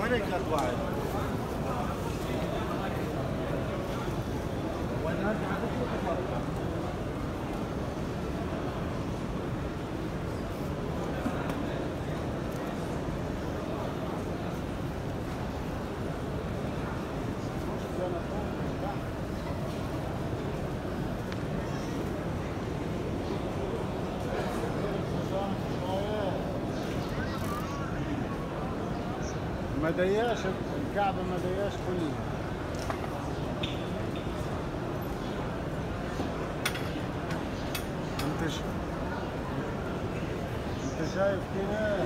وينك القواعد؟ ما ضيقش الكعب ما ضيقش كله انت ش... انت شايف كده؟